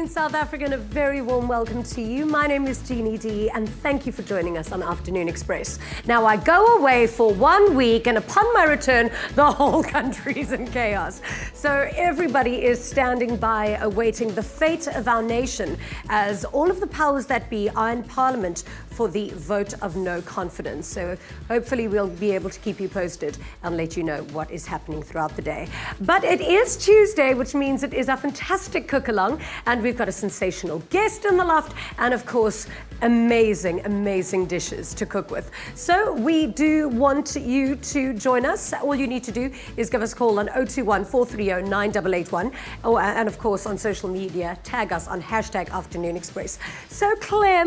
afternoon, South Africa, and a very warm welcome to you. My name is Jeannie D, and thank you for joining us on Afternoon Express. Now, I go away for one week, and upon my return, the whole country is in chaos. So, everybody is standing by awaiting the fate of our nation as all of the powers that be are in Parliament for the vote of no confidence. So, hopefully, we'll be able to keep you posted and let you know what is happening throughout the day. But it is Tuesday, which means it is a fantastic cook along, and we've got a sensational guest in the loft, and of course, amazing, amazing dishes to cook with. So we do want you to join us. All you need to do is give us a call on 021 430 9881, or, and of course on social media, tag us on hashtag Afternoon Express. So Clem,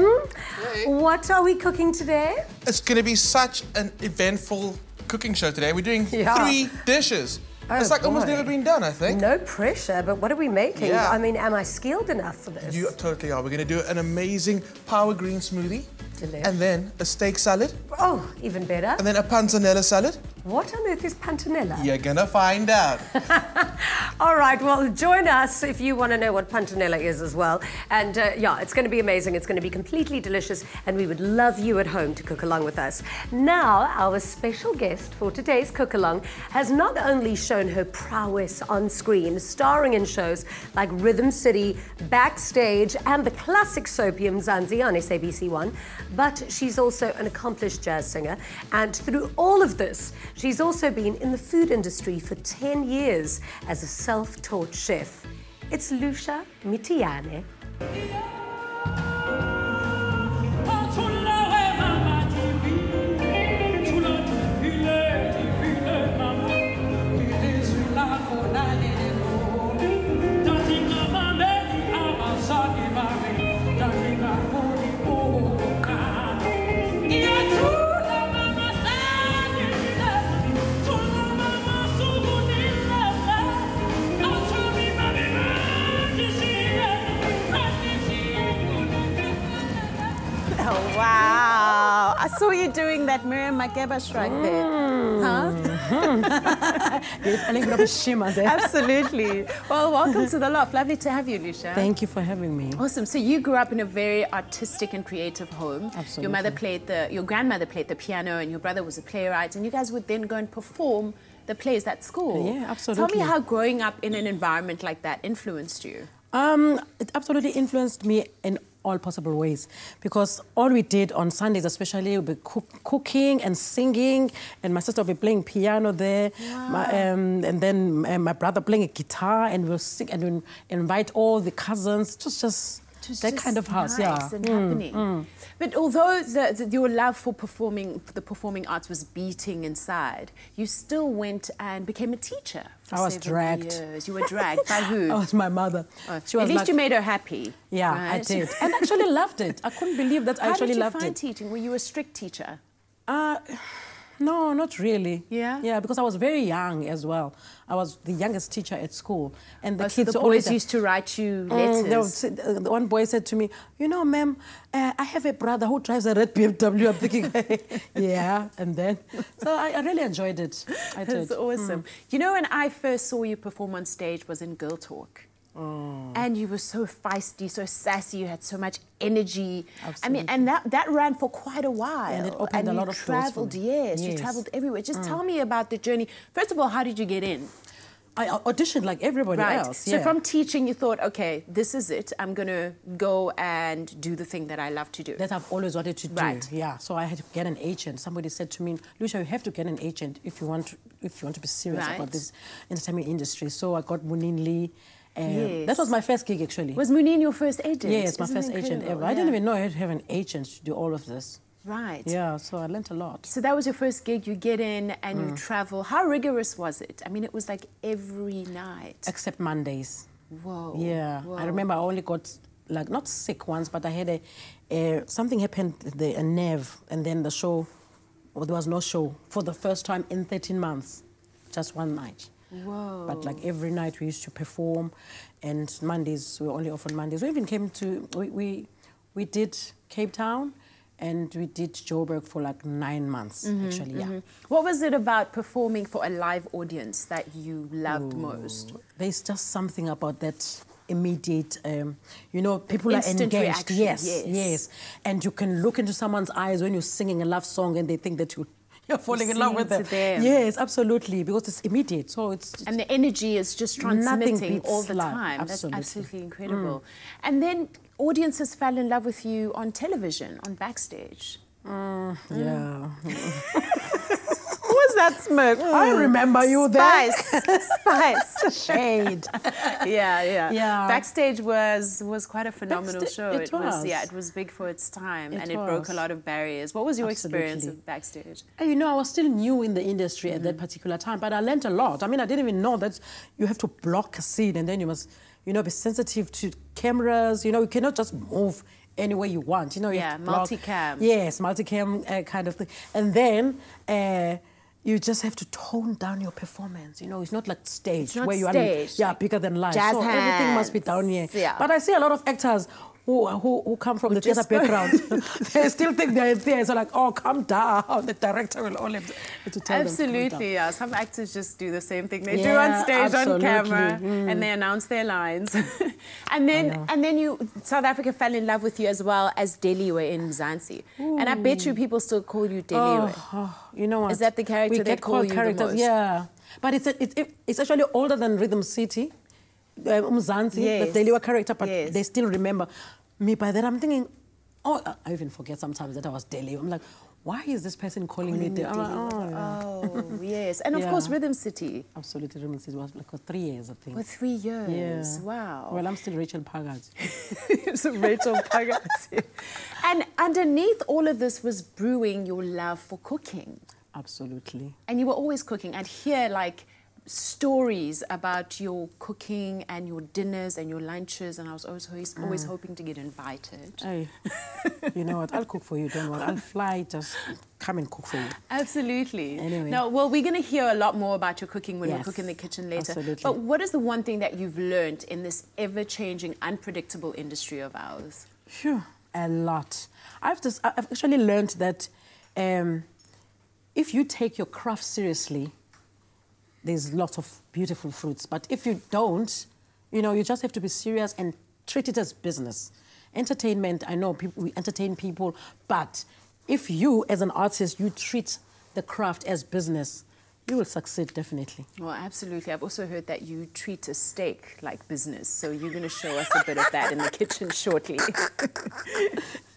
Hey. what are we cooking today? It's going to be such an eventful cooking show today. We're doing Yeah. three dishes. Oh, it's like almost never been done, I think. No pressure, but what are we making? Yeah. I mean, am I skilled enough for this? You totally are. We're going to do an amazing power green smoothie. And then a steak salad. Oh, even better. And then a panzanella salad. What on earth is panzanella? You're going to find out. All right, well, join us if you want to know what panzanella is as well. And uh, yeah, it's going to be amazing. It's going to be completely delicious, and we would love you at home to cook along with us. Now, our special guest for today's cook along has not only shown her prowess on screen, starring in shows like Rhythm City, Backstage, and the classic soapy Mzansi on SABC1, but she's also an accomplished jazz singer. And through all of this, she's also been in the food industry for 10 years as a self taught chef. It's Lucia Mthiyane. Saw you doing that Miriam Makeba strike there. Huh? A little bit of a shimmer there. Absolutely. Well, welcome to the loft. Lovely to have you, Lucia. Thank you for having me. Awesome. So you grew up in a very artistic and creative home. Absolutely. Your mother played the, your grandmother played the piano, and your brother was a playwright, and you guys would then go and perform the plays at school. Yeah, absolutely. Tell me how growing up in an environment like that influenced you. Um, it absolutely influenced me in all possible ways because all we did on Sundays, especially, would be cook, cooking and singing, and my sister would be playing piano there, my, um, and then uh, my brother playing a guitar, and we'll sing and we'll invite all the cousins. Just It was that kind of house, nice yeah. Mm, and happening. But although the, the, your love for performing, for the performing arts was beating inside, you still went and became a teacher. For I was dragged. Years. You were dragged by who? I was my mother. Oh, She was At least like- you made her happy. Yeah, I did, and actually loved it. I couldn't believe that I actually loved it. How did you find it. teaching? Were you a strict teacher? Uh, no, not really. Yeah? Yeah, because I was very young as well. I was the youngest teacher at school, and the Oh, so kids the always used to write you Mm, letters. uh, the one boy said to me, "You know, ma'am, uh, I have a brother who drives a red BMW." I'm thinking, "Yeah," and then so I, I really enjoyed it. I did. That's awesome. You know, when I first saw you perform on stage was in Girl Talk. Mm. And you were so feisty, so sassy. You had so much energy. I mean, and that, that ran for quite a while. And it opened a lot of doors traveled, me. yes, you traveled everywhere. Just mm. tell me about the journey. First of all, how did you get in? I auditioned like everybody else. So from teaching, you thought, okay, this is it. I'm gonna go and do the thing that I love to do. that I've always wanted to do. Right. Yeah. So I had to get an agent. Somebody said to me, Lucia, you have to get an agent if you want to, if you want to be serious Right. about this entertainment industry. So I got Munin Lee. Um, Yes. That was my first gig actually. was Munin your first agent? yes, my Isn't first agent ever. I didn't even know I had to have an agent to do all of this. Right. Yeah, so I learned a lot. So that was your first gig. You get in and Mm. you travel. How rigorous was it? I mean, it was like every night. Except Mondays. Whoa. Yeah, whoa. I remember I only got like not sick once, but I had a, a something happened the a nerve, and then the show, well, there was no show for the first time in 13 months, just one night. Whoa. But like every night we used to perform, and Mondays we were only off on Mondays. We even came to we we, we did Cape Town, and we did Joburg for like nine months actually. Yeah. What was it about performing for a live audience that you loved most? There's just something about that immediate, um, you know, people are engaged. reaction, Yes, yes. yes. And you can look into someone's eyes when you're singing a love song and they think that you, you're falling in love with them. them. Yes, absolutely, because it's immediate. So it's And the energy is just transmitting all the love, time. absolutely. Mm. That's absolutely incredible. And then audiences fell in love with you on television, on backstage. yeah. What was that smirk? I remember you there. Spice, spice. Shade. yeah, yeah. Yeah. Backstage was was quite a phenomenal Backsta- show. it was. yeah, it was big for its time, It and it broke a lot of barriers. What was your experience of backstage? And you know, I was still new in the industry at Mm-hmm. that particular time, but I learned a lot. I mean, I didn't even know that you have to block a scene and then you must, you know, be sensitive to cameras. You know, you cannot just move anywhere you want. You know, you Yeah, have to block- multicam. Yes, multicam uh, kind of thing. And then. Uh, you just have to tone down your performance. You know, it's not like stage not where you are, yeah, bigger than life. jazz so everything must be down here. Yeah. But I see a lot of actors who, who, who come from the theatre background. they still think they're there. So like, oh, come down. The director will only have to tell them. Absolutely, yeah. Some actors just do the same thing they do on stage absolutely. on camera, Mm. and they announce their lines. and then, and then you, South Africa fell in love with you as well as Deliwe in Mzansi. And I bet you people still call you Deliwe. Oh, oh, you know what? Is that the character we they call you the most? Yeah, but it's a, it's it, it's actually older than Rhythm City, um, Umzansi, Yes. the Deliwa character, but Yes. they still remember me. By then, I'm thinking, oh, I- even forget sometimes that I was Deliwa. I'm like, why is this person calling, me Deliwa? I'm like, oh, yeah. Oh, yes. And of Yeah. course, Rhythm City Absolutely, Rhythm City was like for three years, I think. for three years. yeah. Wow. Well, I'm still Rachel Pagat. so Rachel Pagazzi. and underneath all of this was brewing your love for cooking. Absolutely. And you were always cooking. And here, like stories about your cooking and your dinners and your lunches, and I was always always, Mm. always hoping to get invited. Hey, you know what? I'll cook for you. Don't worry. I'll fly. Just come and cook for you. Absolutely. Anyway. Now, well, we're going to hear a lot more about your cooking when we cook in the kitchen later. absolutely. But what is the one thing that you've learned in this ever-changing, unpredictable industry of ours? Phew, a lot. I've just, I've actually learned that um, if you take your craft seriously, there's lots of beautiful fruits. But if you don't, you know, you just have to be serious and treat it as business. Entertainment, I know people, we entertain people, but if you, as an artist, you treat the craft as business, you will succeed definitely. Well, absolutely. I've also heard that you treat a steak like business, so you're going to show us a bit of that in the kitchen shortly.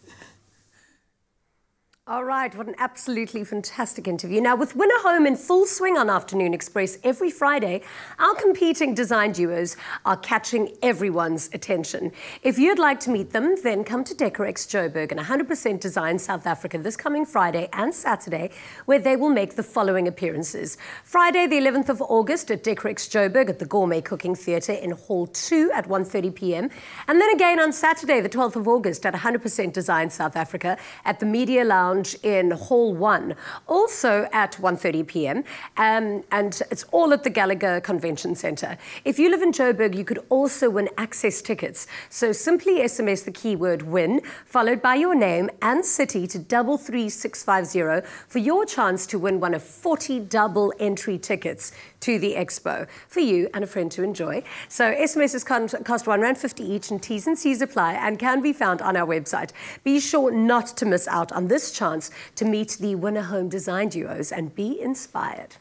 All right, what an absolutely fantastic interview. Now, with Winner Home in full swing on Afternoon Express every Friday, our competing design duos are catching everyone's attention. If you'd like to meet them, then come to Decorex Joburg and 100% Design South Africa this coming Friday and Saturday, where they will make the following appearances. Friday, the 11th of August at Decorex Joburg at the Gourmet Cooking Theatre in Hall 2 at 1.30 p.m. And then again on Saturday, the 12th of August at 100% Design South Africa at the Media Lounge in Hall 1, also at 1.30 p.m. Um, and it's all at the Gallagher Convention Centre. If you live in Joburg, you could also win access tickets. So simply SMS the keyword WIN, followed by your name and city to 33650 for your chance to win one of 40 double entry tickets to the expo for you and a friend to enjoy. So SMSs cost one rand fifty each, and T's and C's apply, and can be found on our website. Be sure not to miss out on this chance to meet the winner home design duos and be inspired.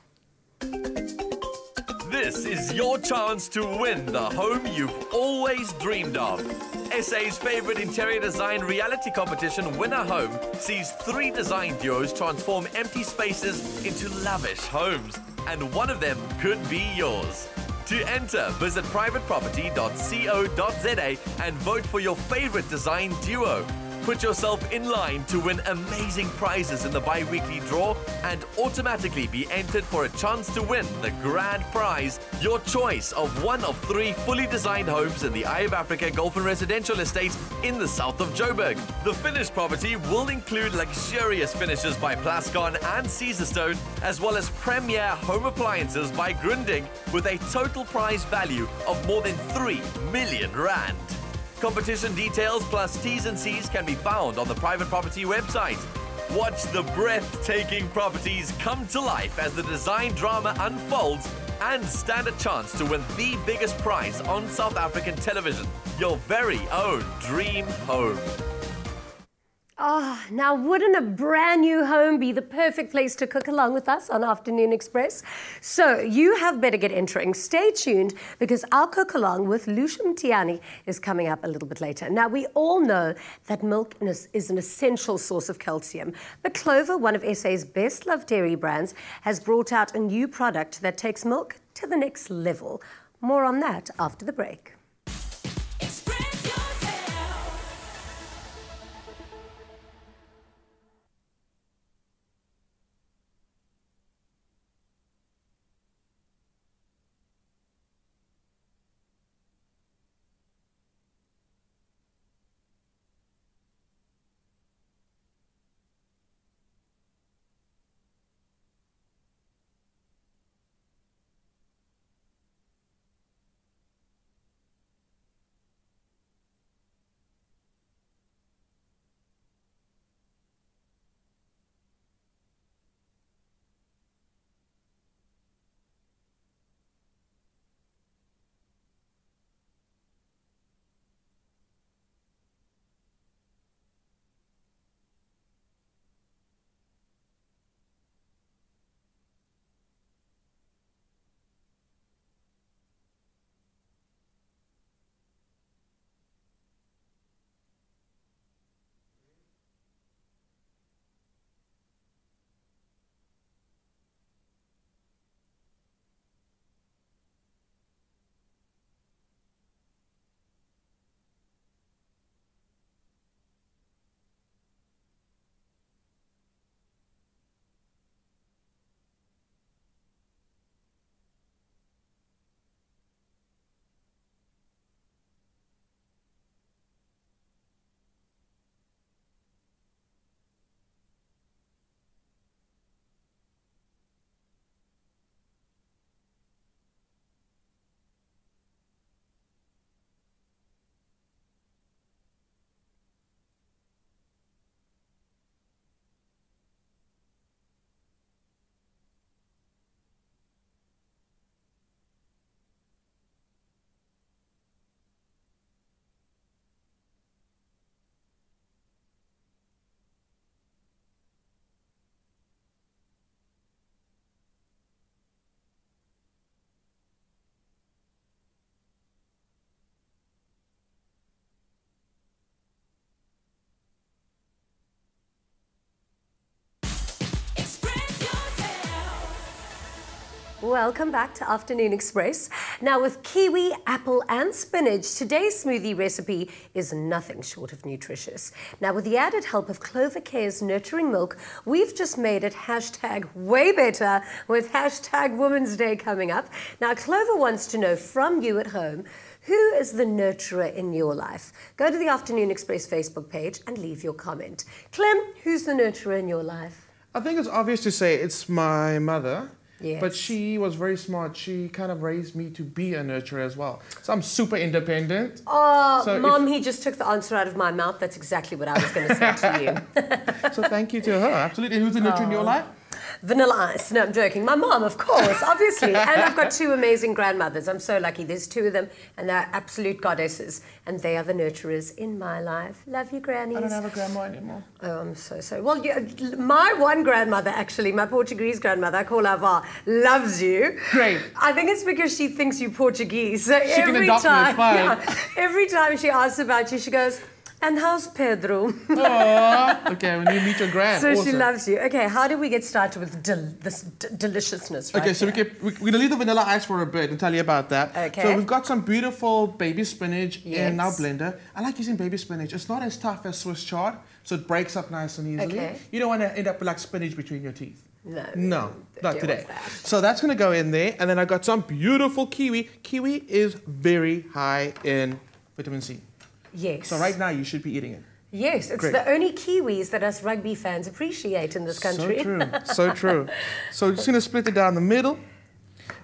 This is your chance to win the home you've always dreamed of. SA's favorite interior design reality competition, Winner Home, sees three design duos transform empty spaces into lavish homes, and one of them could be yours. To enter, visit privateproperty.co.za and vote for your favorite design duo. Put yourself in line to win amazing prizes in the bi weekly draw and automatically be entered for a chance to win the grand prize your choice of one of three fully designed homes in the Eye of Africa Golf and Residential Estate in the south of Joburg. The finished property will include luxurious finishes by Plascon and Caesarstone, as well as premier home appliances by Grundig with a total prize value of more than 3 million rand. Competition details plus T's and C's can be found on the private property website. Watch the breathtaking properties come to life as the design drama unfolds and stand a chance to win the biggest prize on South African television your very own dream home. Ah, now wouldn't a brand new home be the perfect place to cook along with us on Afternoon Express? So you have better get entering. Stay tuned because our cook along with Lucia Mthiyane is coming up a little bit later. Now we all know that milk is an essential source of calcium, but Clover, one of SA's best loved dairy brands, has brought out a new product that takes milk to the next level. More on that after the break. Welcome back to Afternoon Express. Now, with kiwi, apple, and spinach, today's smoothie recipe is nothing short of nutritious. Now, with the added help of Clover Care's nurturing milk, we've just made it hashtag way better with hashtag Women's Day coming up. Now, Clover wants to know from you at home. Who is the nurturer in your life? Go to the Afternoon Express Facebook page and leave your comment. Clem, who's the nurturer in your life? I think it's obvious to say it's my mother. Yes. But she was very smart. She kind of raised me to be a nurturer as well. So I'm super independent. Oh, So Mom, he just took the answer out of my mouth. That's exactly what I was going to say to you. So thank you to her. Absolutely. Who's a nurturer in your life? Vanilla Ice. No, I'm joking. My mom, of course, obviously. and I've got two amazing grandmothers. I'm so lucky. There's two of them, and they're absolute goddesses. And they are the nurturers in my life. Love you, grannies. I don't have a grandma anymore. Oh, I'm so sorry. Well, you, my one grandmother, actually, my Portuguese grandmother, I call her Vá, loves you. Great. I think it's because she thinks you're Portuguese. So can every time, yeah, every time she asks about you, she goes, "And how's Pedro?" Aw. okay, when you meet your grand. so she loves you. Okay, how do we get started with del- this d- deliciousness? Right Okay, so we here? can, we, we're gonna leave the vanilla ice for a bit and tell you about that. Okay. So we've got some beautiful baby spinach in our blender. I like using baby spinach. It's not as tough as Swiss chard, so it breaks up nice and easily. Okay. You don't want to end up with like spinach between your teeth. No, No, not today. that. So that's gonna go in there, and then I've got some beautiful kiwi. Kiwi is very high in vitamin C. Yes. So right now you should be eating it. Yes, it's Great. the only kiwis that us rugby fans appreciate in this country. So true. so true. So just gonna split it down the middle,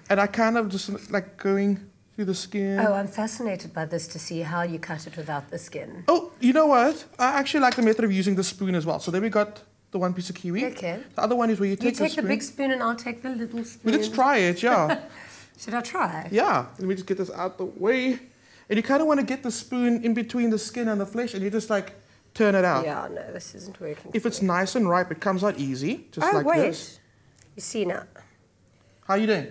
and I kind of just like going through the skin. Oh, I'm fascinated by this to see how you cut it without the skin. Oh, you know what? I actually like the method of using the spoon as well. So there we got the one piece of kiwi. Okay. The other one is where you take, You take, the spoon. big spoon and I'll take the little spoon. Well, let's try it, yeah. Should I try? Yeah, let me just get this out the way. And you kind of want to get the spoon in between the skin and the flesh, and you just like turn it out. Yeah, no, this isn't working. If it's me. nice and ripe, it comes out easy, just oh like wait, this. you see now. How you doing?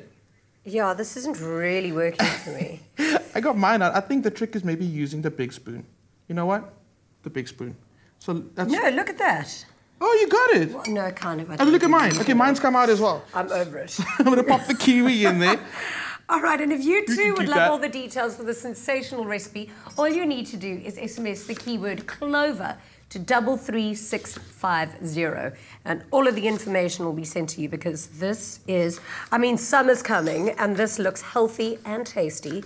Yeah, this isn't really working for me. I got mine out. I think the trick is maybe using the big spoon. You know what? The big spoon. So that's. No, look at that. Oh, you got it. Well, no, kind of. I Oh, look at mine. Okay, mine's come out as well. I'm over it. I'm gonna pop the kiwi in there. All right, and if you too would love that. all the details for the sensational recipe, all you need to do is SMS the keyword clover to double three six five zero, and all of the information will be sent to you because this is, I mean, summer's coming, and this looks healthy and tasty,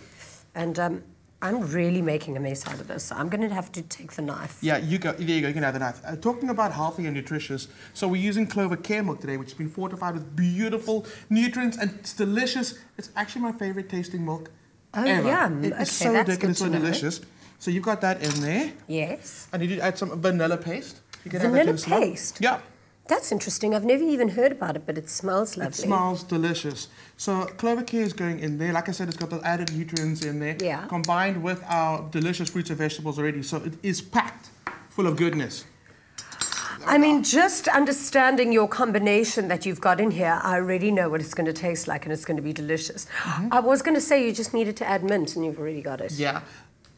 and um, I'm really making a mess out of this. So I'm going to have to take the knife. Yeah, you go. There you go. You can have the knife. Uh, talking about healthy and nutritious, so we're using clover care milk today, which has been fortified with beautiful nutrients and it's delicious. It's actually my favorite tasting milk. Oh, ever. It is Okay, so good and it's so know. delicious. So you've got that in there. Yes. I need you to add some vanilla paste. You can have that Vanilla to paste? Yeah. That's interesting. I've never even heard about it, but it smells lovely. It smells delicious. So clover care is going in there. Like I said, it's got the added nutrients in there. Yeah. Combined with our delicious fruits and vegetables already. So it is packed full of goodness. I mean, just understanding your combination that you've got in here, I already know what it's going to taste like and it's going to be delicious. Mm-hmm. I was going to say you just needed to add mint and you've already got it. Yeah.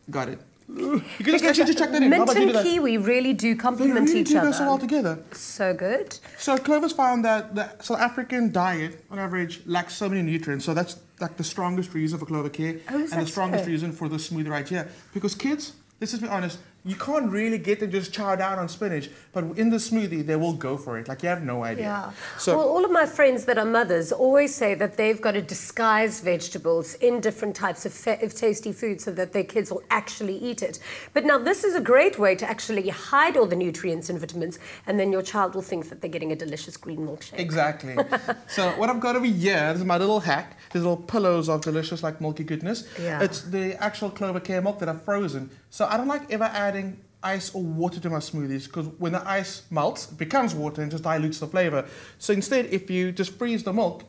Got it. You can just Because actually just check that in. Mint and kiwi really do complement really each do other. so well together. So good. So Clover's found that the South African diet, on average, lacks so many nutrients. So that's like the strongest reason for Clover Care, Oh, and the strongest so? reason for the smoothie right here. Because kids, let's just be honest, you can't really get them just chow down on spinach, but in the smoothie they will go for it. Like you have no idea. Yeah. So well, all of my friends that are mothers always say that they've got to disguise vegetables in different types of, of tasty food so that their kids will actually eat it. But now this is a great way to actually hide all the nutrients and vitamins, and then your child will think that they're getting a delicious green milkshake. Exactly. so what I've got over here, this is my little hack. These little pillows of delicious, like milky goodness. Yeah. It's the actual clover care milk that I've frozen. So I don't like ever adding ice or water to my smoothies because when the ice melts, it becomes water and just dilutes the flavor. So instead, if you just freeze the milk,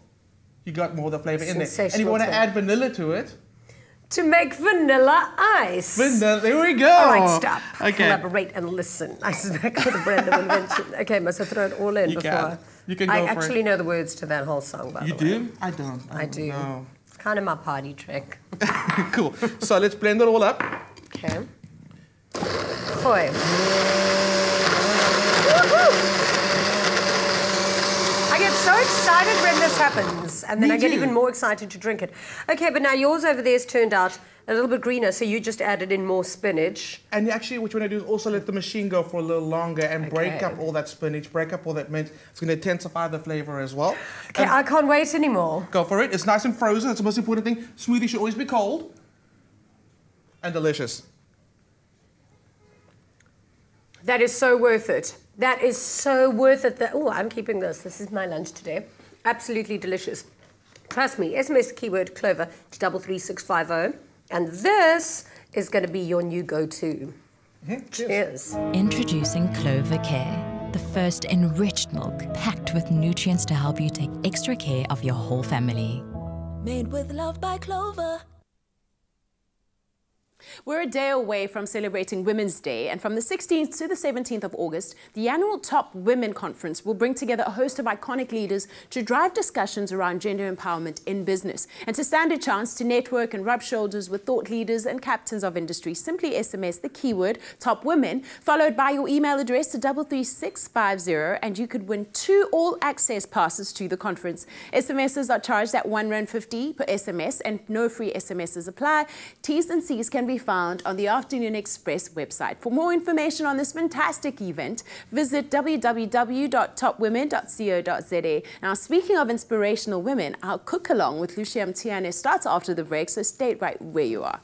you got more of the flavor in there. And if you want to add vanilla to it, To make vanilla ice. vanilla, there we go. All right, stop. Okay. Collaborate and listen. I said that kind of random invention. Okay, must I throw it all in You before? can. You can I go for it. actually know the words to that whole song, by You the way. do? I don't. I oh, do. No. It's kind of my party trick. cool. So let's blend it all up. Okay. Boy. I get so excited when this happens, and then Me I get too. even more excited to drink it. Okay, but now yours over there's turned out a little bit greener, so you just added in more spinach. And actually, what you want to do is also let the machine go for a little longer and break up all that spinach, break up all that mint. It's going to intensify the flavor as well. Okay, And I can't wait anymore. go for it. It's nice and frozen. That's the most important thing. Smoothie should always be cold and delicious. That is so worth it. That is so worth it. Oh, I'm keeping this. This is my lunch today. Absolutely delicious. Trust me. SMS keyword clover to double three six five zero, and this is going to be your new go-to. Mm-hmm. Cheers. Introducing Clover Care, the first enriched milk packed with nutrients to help you take extra care of your whole family. Made with love by Clover. We're a day away from celebrating Women's Day, and from the 16th to the 17th of August, the annual Top Women Conference will bring together a host of iconic leaders to drive discussions around gender empowerment in business. And to stand a chance to network and rub shoulders with thought leaders and captains of industry, simply SMS the keyword Top Women, followed by your email address to 33650, and you could win two all access passes to the conference. SMSs are charged at one rand fifty per SMS, and no free SMSs apply. T's and C's can be found on the Afternoon Express website. For more information on this fantastic event, visit www.topwomen.co.za. Now, speaking of inspirational women, our cook along with Lucia Mthiyane starts after the break, so stay right where you are.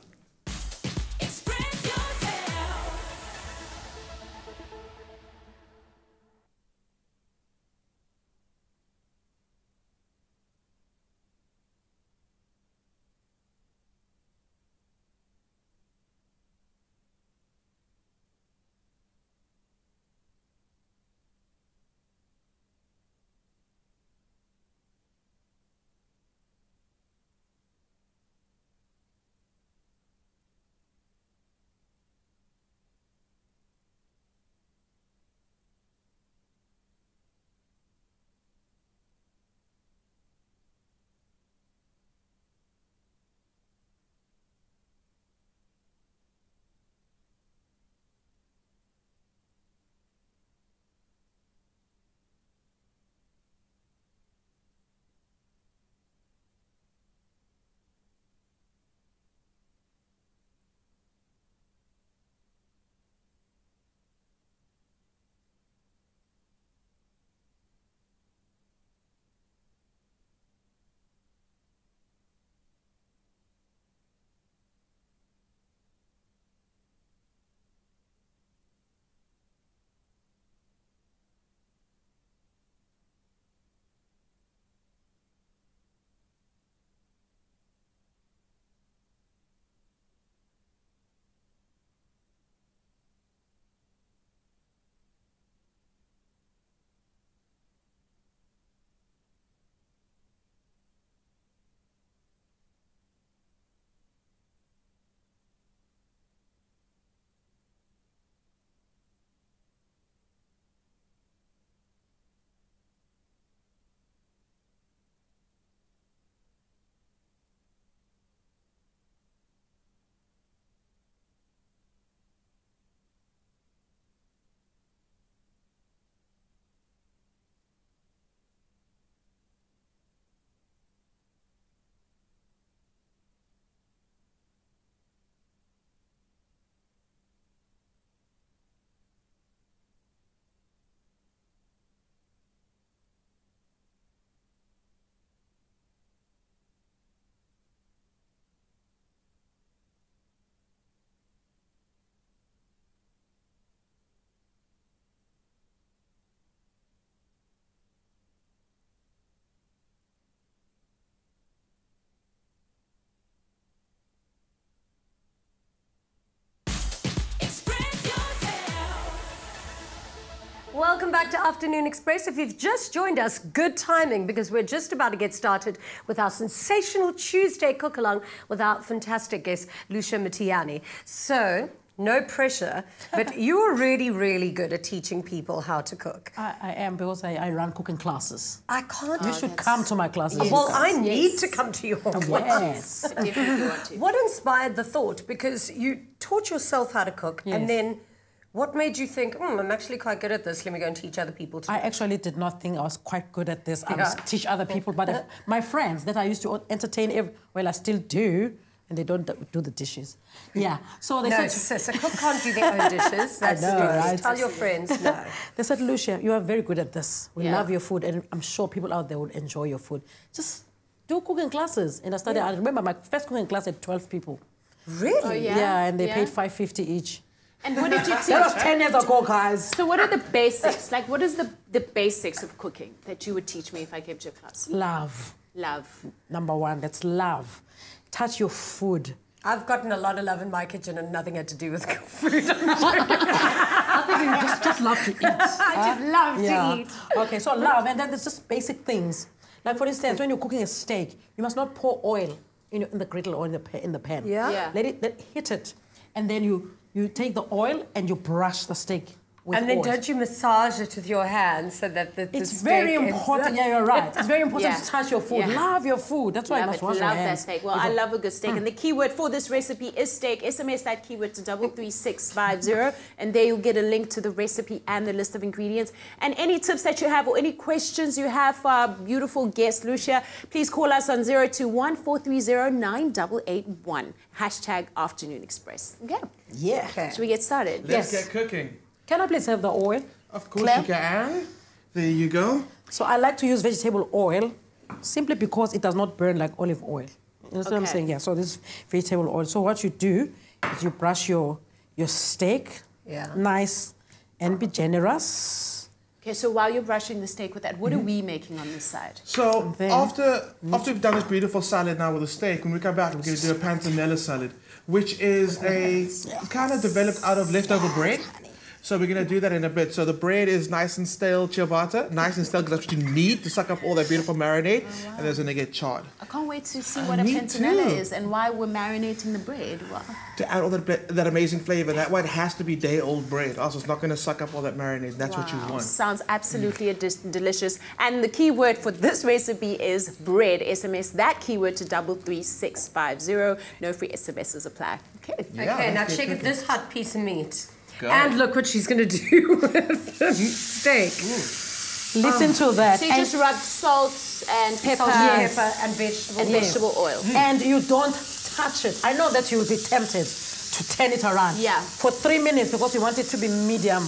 To Afternoon Express. If you've just joined us, good timing because we're just about to get started with our sensational Tuesday cook along with our fantastic guest, Lucia Mthiyane. So, no pressure, but you're really, really good at teaching people how to cook. I, I am because I, I run cooking classes. I can't. You should come to my classes. Well, I need to come to your class. Yes. Definitely want to. What inspired the thought? Because you taught yourself how to cook, and then what made you think, hmm, I'm actually quite good at this, let me go and teach other people too? I actually did not think I was quite good at this. I Yeah. teach other people, but if my friends that I used to entertain, ev well, I still do, and they don't do the dishes. Yeah. So they no, said, sis, a cook can't do their own dishes. That's know, right? Tell your friends no. they said, Lucia, you are very good at this. We Yeah. love your food, and I'm sure people out there would enjoy your food. Just do cooking classes. And I started. I remember my first cooking class had 12 people. Really? Oh, yeah? and they Yeah? paid 550 each. And what did you teach? That was 10 years ago, guys. So what are the basics? Like what is the, the basics of cooking that you would teach me if I came to your class? Love. Love. Number one, that's love. Touch your food. I've gotten a lot of love in my kitchen and nothing had to do with food. I just, just love to eat. I just love to eat. Okay, so love, and then there's just basic things. Like for instance, when you're cooking a steak, you must not pour oil in, in the griddle or in the in the pan. Yeah? Yeah. Let it let hit it, and then you you take the oil and you brush the steak And then oil. don't you massage it with your hands so that the, the It's very steak is- important. Yeah, you're right. It's very important Yeah. to touch your food. Yeah. Love your food. That's why you must it. wash Love your that hands. steak. Well, With I a- love a good steak. Mm. And the keyword for this recipe is steak. SMS that keyword to double three six five zero, and there you'll get a link to the recipe and the list of ingredients. And any tips that you have or any questions you have for our beautiful guest Lucia, please call us on 021 430 9881. Hashtag Afternoon Express. Okay. Yeah. Should we get started? Let's Yes. get cooking. Can I please have the oil? Of course Claire? you can. There you go. So I like to use vegetable oil simply because it does not burn like olive oil. You know what I'm saying? Yeah, so this is vegetable oil. So what you do is you brush your your steak Yeah. nice and be generous. Okay, so while you're brushing the steak with that, what are mm-hmm. we making on this side? So Then- after after we've done this beautiful salad now with the steak, when we come back, we're going to do a panzanella salad, which is a kind of developed out of leftover bread. So we're going to do that in a bit. So the bread is nice and stale ciabatta, nice and stale because that's what you need to suck up all that beautiful marinade, oh, and then it's going to get charred. I can't wait to see what a me panzanella too. is and why we're marinating the bread. Wow. To add all that that amazing flavor, that one has to be day old bread. Also, it's not going to suck up all that marinade. That's what you want. Sounds absolutely dis- delicious. And the key word for this recipe is bread. SMS that keyword to double three six five zero. No free SMSs apply. Okay. Yeah, okay, now let's check it. cooking. This hot piece of meat. Go. And look what she's going to do with the steak. Listen to that. She and, just rub salt and pepper, Salt, Yes. pepper, and vegetable and oil. vegetable oil. and you don't touch it. I know that you'll be tempted to turn it around. Yeah. For three minutes because you want it to be medium,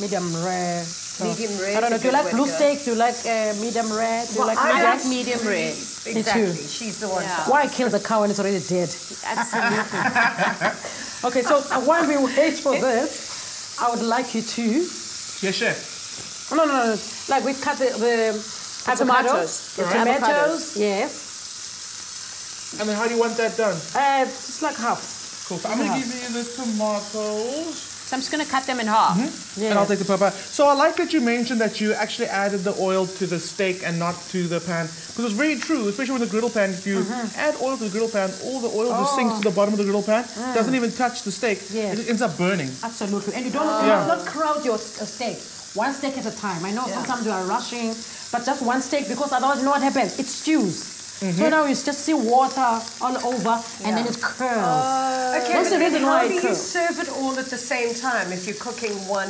medium rare. So, Medium rare I don't know. is Do you like good blue steak? Do you like uh, medium rare? Do you Well, like I medium? like medium rare. Exactly. too. She's the one. Yeah. Why kill the cow when it's already dead? Absolutely. Okay, so while we wait for this, I would like you to. Yes, chef. No, no, no. no. Like we cut the, the tomatoes. the Alright. tomatoes. Yes. And then how do you want that done? Uh, just like half. Cool. So I'm going to give you the tomatoes. So I'm just going to cut them in half. Yeah. And I'll take the pepper. So I like that you mentioned that you actually added the oil to the steak and not to the pan. Because it's very true, especially with the griddle pan. If you mm-hmm. add oil to the griddle pan, all the oil just sinks to oh. the bottom of the griddle pan. Mm. Doesn't even touch the steak. Yes. It ends up burning. Absolutely. And you don't you yeah. not crowd your steak. One steak at a time. I know sometimes you are rushing, but just one steak because otherwise you know what happens? It stews. So now you just see water all over and then it curls. Uh, okay, That's but the then reason how why do you serve it all at the same time if you're cooking one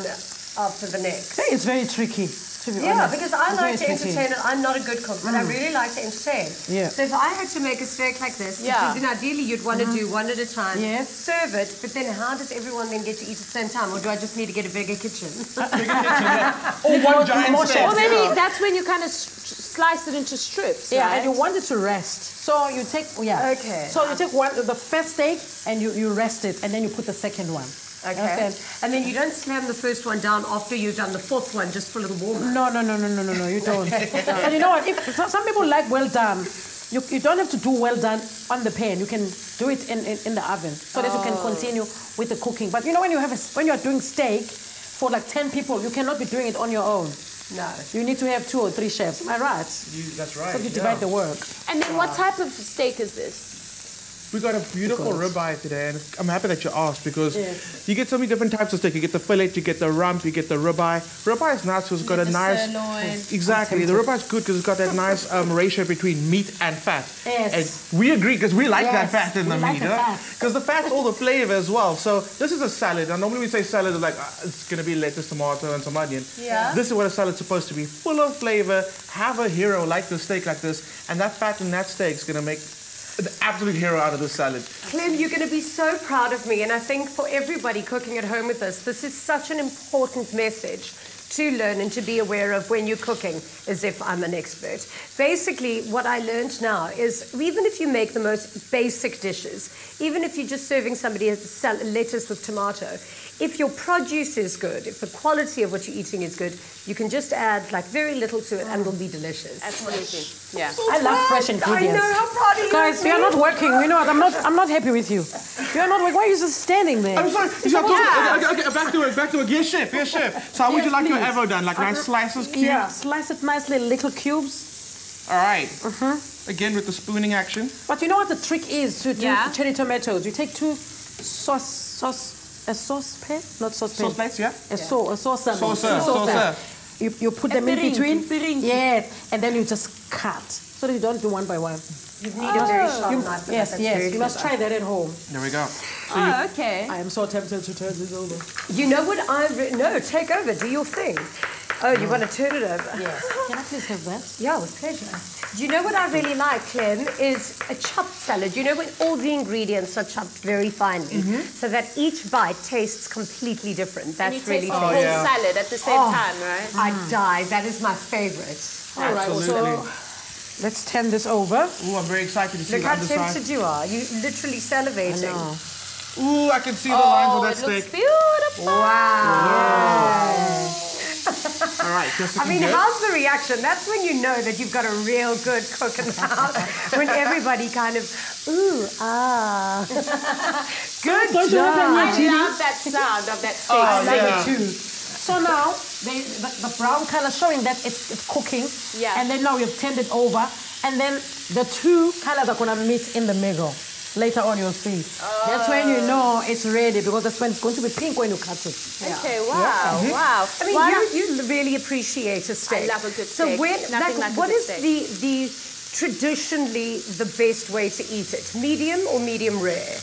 after the next? It's very tricky, to be Yeah, honest. because I It's like to tricky. entertain it. I'm not a good cook, but I mm. really like to entertain. Yeah. So if I had to make a steak like this, Yeah. because then ideally you'd want to mm-hmm. do one at a time, Yes. serve it, but then how does everyone then get to eat at the same time? Or do I just need to get a bigger kitchen? Or one giant more steak. Or maybe that's when you kind of s- slice it into strips. Yeah, right? and you want it to rest. So you take yeah. Okay. So you take one the first steak and you, you rest it and then you put the second one. Okay. Understand? And then you don't slam the first one down after you've done the fourth one, just for a little warmer. No, no, no, no, no, no, no. You don't. and you know what? If some people like well done, you, you don't have to do well done on the pan. You can do it in, in, in the oven so that you can oh. continue with the cooking. But you know when you have a, when you are doing steak, for like 10 people. You cannot be doing it on your own. No. You need to have two or three chefs. Am I right? that's right. So you divide the work. And then what type of steak is this? We got a beautiful Because- ribeye today, and I'm happy that you asked because Yes. you get so many different types of steak. You get the fillet, you get the rump, you get the ribeye. Ribeye is nice because it's got a nice. sirloin. Exactly, the ribeye is good because it's got that nice um, ratio between meat and fat. Yes. And we agree because we like that Yes, fat in we the like meat, the fat. Because the fat's all the flavor as well. So this is a salad. And normally we say salad is like uh, it's gonna be lettuce, tomato, and some onion. Yeah. This is what a salad's supposed to be: full of flavor. Have a hero like the steak like this, and that fat in that steak is gonna make an absolute hero out of this salad. Clem, you're going to be so proud of me, and I think for everybody cooking at home with us, this is such an important message to learn and to be aware of when you're cooking, as if I'm an expert. Basically, what I learned now is even if you make the most basic dishes, even if you're just serving somebody a lettuce with tomato, if your produce is good, if the quality of what you're eating is good, you can just add like very little to it and it'll be delicious. Absolutely. Yeah. I love fresh I ingredients. know, how proud are you Guys, of you're not working. You know what? I'm not. I'm not happy with you. You're not working. Why are you just standing there? I'm sorry. You okay, okay, okay, back to it. Back to it. Yes, chef. Yes, chef. So how would you like your please. evo done? Like nice uh-huh. slices, cubes. Yeah, slice it nicely, little cubes. All right. Uh-huh. Again with the spooning action. But you know what the trick is to do Yeah. cherry tomatoes? You take two sauce, sauce, a saucepan, not sauce pan. Sauce plates, yeah. A sauce, a saucer. Saucer, saucer. You, you put them in piringi, between. piringi. Yes, and then you just cut. So that you don't do one by one. You need a very sharp You- knife. yes, yes. very You must try that at home. There we go. Oh, okay. I am so tempted to turn this over. You know what I re- no take over, do your thing. Oh, you want to turn it over? Yes. Can I please have that? Yeah, with pleasure. Do you know what I really like, Clem? Is a chopped salad. You know when all the ingredients are chopped very finely, mm-hmm. so that each bite tastes completely different. And you That's really taste the whole yeah. salad at the same Oh. time, right? I die. That is my favorite. All right. Absolutely. So let's turn this over. Ooh, I'm very excited to see Look the how underside. tempted you are. You literally salivating. Ooh, I can see the lines Oh, of it that looks steak. beautiful. Wow. All right, just I mean, how's the reaction? That's when you know that you've got a real good cook in the house. when everybody kind of, ooh, ah. good Don't you have job. I love that sound of that steak. Oh, I like yeah. it too. So now they, the, the brown color showing that it's, it's cooking. Yeah. And then now we've turned it over, and then the two colors are gonna meet in the middle. Later on, you'll see. That's when you oh. know it's ready because that's when it's going to be pink when you cut it. Okay, wow, wow. I mean, Why you, you really appreciate a steak. I love a good So steak. when, Nothing like, like a what good is steak. the the traditionally the best way to eat it? Medium or medium rare?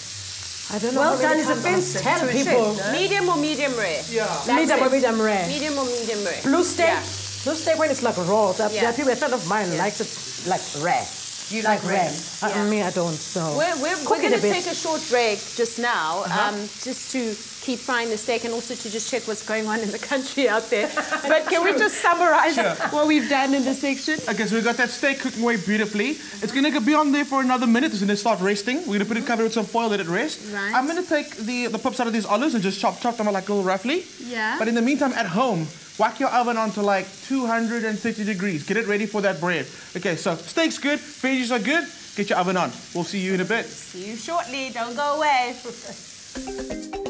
I don't know. Well done is times I must offensive Tell people. chef, no? Medium or medium rare? Yeah. That's Medium or medium rare. Medium or medium rare? Blue steak. Yeah. Blue steak when it's like raw. That, Yeah. there are people, a friend of mine likes it like rare. You like rare? I Yeah. mean, I don't. So We're, we're, we're going to take a short break just now, um, just to keep frying the steak and also to just check what's going on in the country out there. But can we just summarize what we've done in this section? Okay, so we got that steak cooking away beautifully. It's gonna be on there for another minute. It's gonna start resting. We're gonna put it covered with some foil, let it rest. Right. I'm gonna take the the pips out of these olives and just chop chop them like a little roughly. Yeah. But in the meantime, at home, whack your oven onto like 230 degrees. Get it ready for that bread. Okay, so steak's good, veggies are good. Get your oven on. We'll see you in a bit. See you shortly. Don't go away.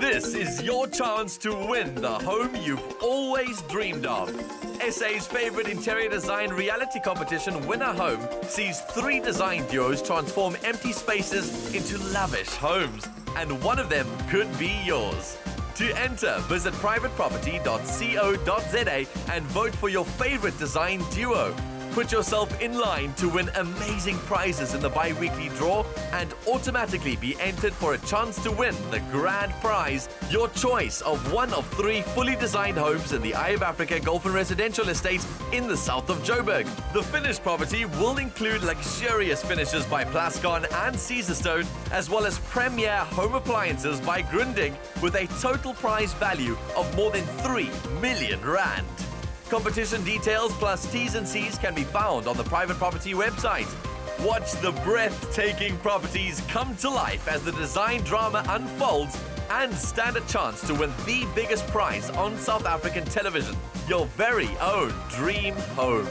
This is your chance to win the home you've always dreamed of. SA's favorite interior design reality competition, Winner Home, sees three design duos transform empty spaces into lavish homes, and one of them could be yours. To enter, visit privateproperty.co.za and vote for your favorite design duo. Put yourself in line to win amazing prizes in the bi weekly draw and automatically be entered for a chance to win the grand prize your choice of one of three fully designed homes in the Eye of Africa Golf and Residential Estate in the south of Joburg. The finished property will include luxurious finishes by Plascon and Caesarstone, as well as premier home appliances by Grundig, with a total prize value of more than 3 million rand. Competition details plus T's and C's can be found on the private property website. Watch the breathtaking properties come to life as the design drama unfolds and stand a chance to win the biggest prize on South African television your very own dream home.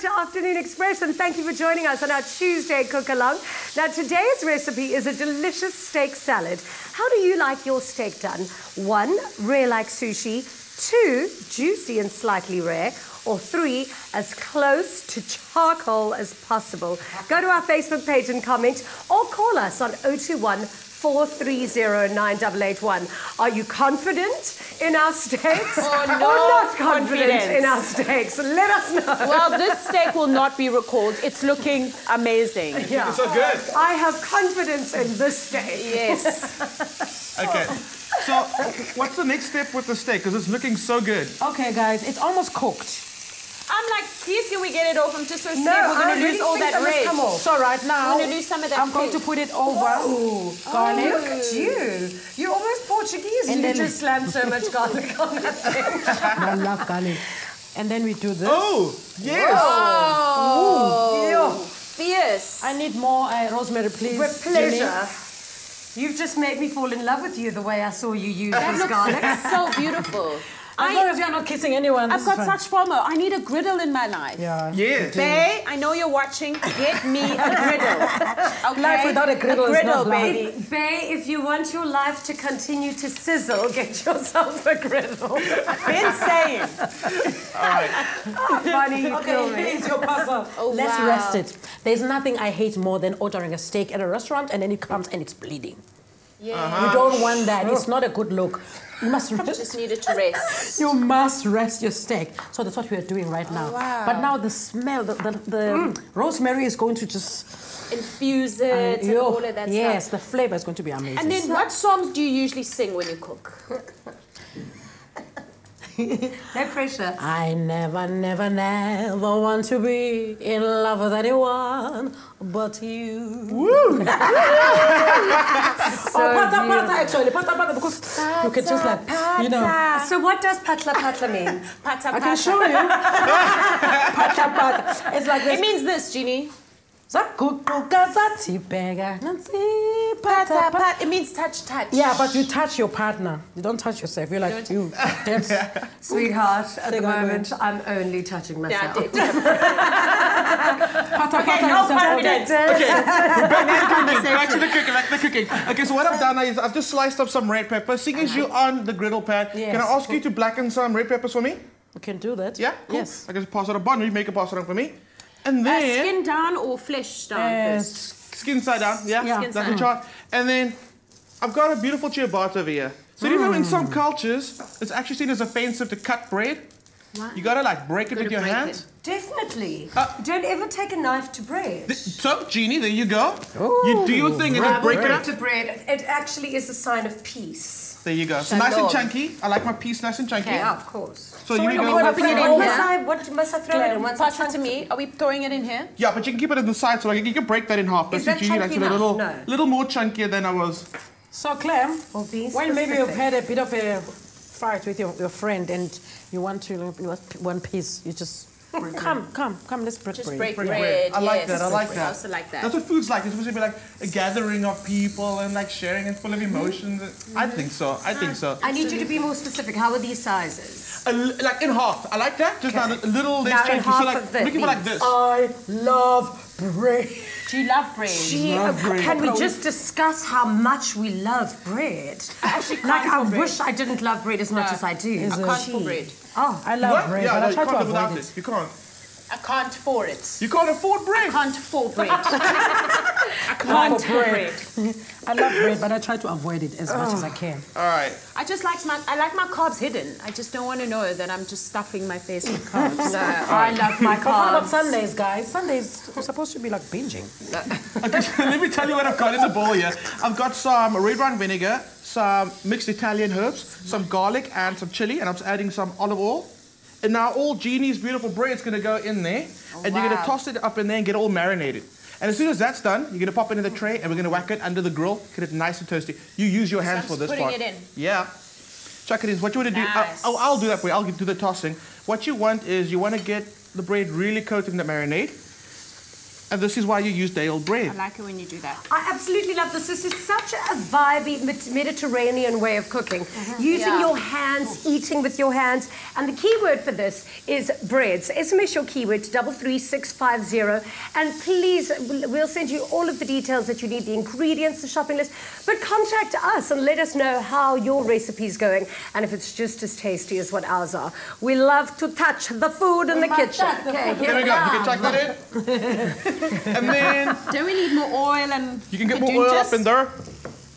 To Afternoon Express and thank you for joining us on our Tuesday cook along. Now, today's recipe is a delicious steak salad. How do you like your steak done? One, rare like sushi. Two, juicy and slightly rare. Or three, as close to charcoal as possible. Go to our Facebook page and comment or call us on 021 430 9881. Are you confident in our steaks? Or oh, or no not confident confidence? in our steaks? Let us know. Well, this steak will not be recalled. It's looking amazing. Yeah. So good. I have confidence in this steak. Yes. Okay. So, what's the next step with the steak? Because it's looking so good. Okay, guys, it's almost cooked. I'm like, please can we get it off? I'm just so scared No, we're going to really lose all think that that red. come off. So right now, I'm gonna lose some of that I'm going to put it over garlic. Look at you. You're almost Portuguese. And you then- just slammed so much garlic on that thing. I love garlic. And then we do this. Oh, yes. Oh, fierce. I need more uh, rosemary, please. With Jenny. pleasure. You've just made me fall in love with you the way I saw you use That this looks garlic. so beautiful. As long I, as you're not kissing anyone. I've got fine. such FOMO. I need a griddle in my life. Yeah. Yes. Bay, I know you're watching. Get me a griddle. Okay? Life without a griddle is griddle, not life. baby. Bay, if you want your life to continue to sizzle, get yourself a griddle. Been saying. Funny, you kill Okay, me. here's your puzzle. Oh, Let's wow. rest it. There's nothing I hate more than ordering a steak at a restaurant and then it comes and it's bleeding. Yeah. You don't want that. It's not a good look. You must rest. Just needed to rest. You must rest your steak. So that's what we are doing right now. Oh, wow. But now the smell, the, the, the mm. rosemary is going to just. Infuse it and Yo, all of that yes, stuff. the flavor is going to be amazing. And then what songs do you usually sing when you cook? No pressure. I never, never, never want to be in love with anyone but you. Woo! so oh, pata pata actually, pata pata because you can just like, you know. So what does pata pata mean? Pata I can show you. pata pata. It's like this. It means this, Jeannie. It means touch, touch. Yeah, but you touch your partner. You don't touch yourself. You're like, you. That's, Sweetheart, at the moment, I'm only touching myself. dip, dip. pata pata. no is just- confidence. Back to the cooking, back to the cooking. Okay, so what I've done is I've just sliced up some red pepper. Seeing as uh-huh. you're on the griddle pan, can I ask you to blacken some red peppers for me? You can do that. Yeah? Cool. Yes. I can just pass it on. You make it pass it on for me. And Uh, then... skin down or flesh down first? Yes. Skin side down, yeah? Yeah. Skin That's side. the chart. And then I've got a beautiful ciabatta over here. So do you know in some cultures, it's actually seen as offensive to cut bread? You gotta like break it with your break hands. Definitely. Uh, Don't ever take a knife to bread. Th- So, Jeannie, there you go. you do your thing and then break it up. To bread. It actually is a sign of peace. There you go. So nice and chunky. I like my piece nice and chunky. Yeah, of course. So, you are we go. popping it in What here? must I, what must I throw it in? Once Pass it's it to me. Are we throwing it in here? Yeah, but you can keep it in the side so like you can break that in half. Is that Jeannie chunky likes it a little, No. little more chunkier than I was. So, Claire, Well, be when maybe you've had a bit of a fight with your, your friend and you want to you want one piece, you just come, come, come, let's break Just bread. break Break bread. bread. I like yes. that. I like I that. also like that. That's what food's like. It's supposed to be like a gathering of people and like sharing and full of mm-hmm. emotions. I mm-hmm. think so. I think so. I need you to be more specific. How are these sizes? A like in half. I like that. Just Okay. not a little less Now in chunky. half So like of the- make it like this. I love bread. Do you love bread? Gee, uh, can we just discuss how much we love bread? actually like, I for bread. wish I didn't love bread as much No. as I do. Is I it- can't for bread. Oh, I love What? bread, yeah, but no, I you try can't to live without avoid it. it. You can't. I can't afford it. You can't afford bread. I can't afford bread. I can't afford bread. I love bread, but I try to avoid it as much as I can. All right. I just like my I like my carbs hidden. I just don't want to know that I'm just stuffing my face with carbs. no, I love my But what about. Sundays, guys? Sundays are supposed to be like binging. Okay, let me tell you what I've got in the bowl here. I've got some red wine vinegar, some mixed Italian herbs, some garlic, and some chili, and I'm just adding some olive oil. And now all Jeannie's beautiful bread's gonna go in there, oh, and you're gonna toss it up in there and get it all marinated. And as soon as that's done, you're gonna pop it in the tray, and we're gonna whack it under the grill, get it nice and toasty. You use your hands I'm for this putting part. it in. Yeah. Chuck it in. What you want to do? Nice. I'll, I'll do that for you. I'll do the tossing. What you want is you want to get the bread really coated in the marinade. And this is why you use day old bread. I like it when you do that. I absolutely love this. This is such a vibey Mediterranean way of cooking. Uh-huh. Using Yeah. your hands, eating with your hands. And the key word for this is breads. So SMS your keyword to double three six five zero. And please, we'll we'll send you all of the details that you need, the ingredients, the shopping list. But contact us and let us know how your recipe's going and if it's just as tasty as what ours are. We love to touch the food in the kitchen. Okay, There we go. You can chuck that in. and then Don't we need more oil and you can get more oil up in there.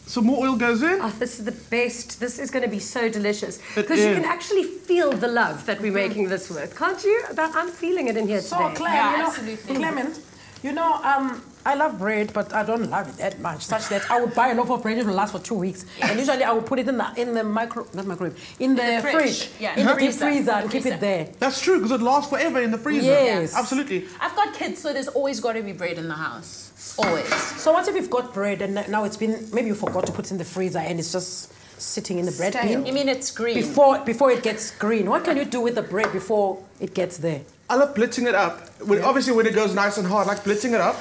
So more oil goes in. Oh, this is the best. This is going to be so delicious. Because you can actually feel the love that we're making this with. Can't you? I'm feeling it in here So, today. Clem, Yeah, you know. Clement, you know, um, I love bread, but I don't love it that much. Such that I would buy a loaf of bread, it will last for two weeks, and usually I would put it in the in the micro, not microwave, in the, the fridge. fridge, Yeah, in the deep freezer. freezer, and keep it there. That's true because it lasts forever in the freezer. Yes. Absolutely. I've got kids, so there's always got to be bread in the house. Always. So what if you've got bread and now it's been maybe you forgot to put it in the freezer and it's just sitting in the bread bin You mean it's green? before before it gets green? What can you do with the bread before it gets there? I love blitzing it up. When, Obviously, when it goes nice and hard, I like blitzing it up.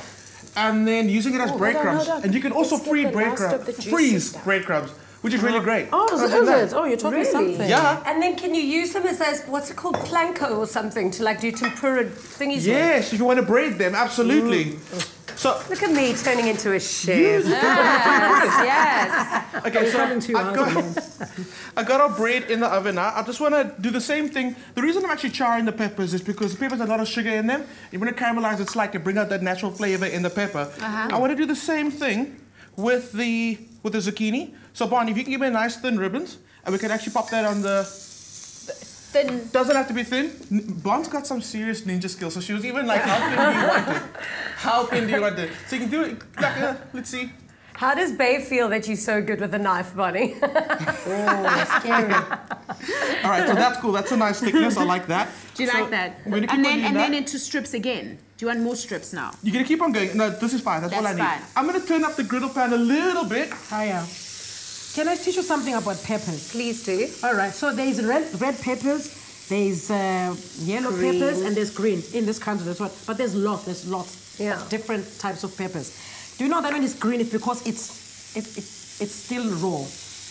And then using it as Oh, hold breadcrumbs. hold. And you can also Let's free the breadcrumbs. Freeze stuff. breadcrumbs, which is really great. Oh, I've is done that. it? Oh, you're talking Really? something. Yeah. And then can you use them as those, what's it called, planko or something to like do tempura thingies with? Yes, if you want to braid them, absolutely. Mm. So, Look at me turning into a chef. yes. okay, so coming to you, I got, I got our bread in the oven now. I just want to do the same thing. The reason I'm actually charring the peppers is because the peppers have a lot of sugar in them. You want to caramelize it slightly, bring out that natural flavor in the pepper. Uh-huh. I want to do the same thing with the with the zucchini. So, Bonnie, if you can give me a nice thin ribbons, and we can actually pop that on the. Thin. Doesn't have to be thin. N- Bon's got some serious ninja skills, so she was even like, "How thin do you want it? How thin do you want it?" So you can do it. Like, let's see. How does Bay feel that you're so good with a knife, Bonnie? Oh, that's scary. All right, so that's cool. That's a nice thickness. I like that. Do you So like that? we're keep And on then doing and that. then into strips again. Do you want more strips now? You're gonna keep on going. No, this is fine. That's, all I need. fine. I'm gonna turn up the griddle pan a little bit. Hiya. Can I teach you something about peppers? Please do. All right. So there is red, red peppers, there's uh, yellow Green. peppers, and there's green. In this country, there's what? But there's lots. There's lots Yeah. of different types of peppers. Do you know that when it's green, it's because it's it, it, it's still raw.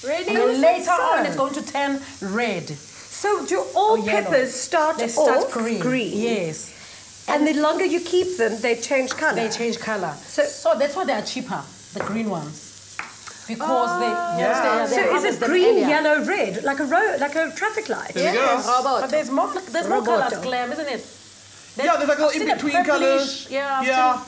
Really? And later on, it's going to turn red. So do all yellow. peppers start They start off green. green? Yes. And the longer you keep them, they change color. They change color. So- So, that's why they are cheaper, the green ones. Because they, ah. Yeah. they, So is it green, earlier. yellow, red, like a road, like a traffic light? There we go. But there's more, there's more Roboto. colors, Glam, isn't it? Yeah, there's like I've little in between colors. Yeah. Yeah.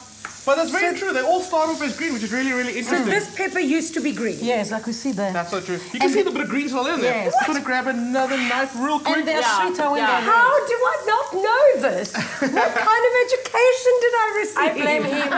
But that's very true. They all start off as green, which is really, really interesting. So interesting. this pepper used to be green. Yes, like we see there. That's so true. You can see the bit of green still in there. Yes. I'm going to grab another knife real quick. And they're Yeah, sweeter when yeah. How do I not know this? what kind of education did I receive? I blame him.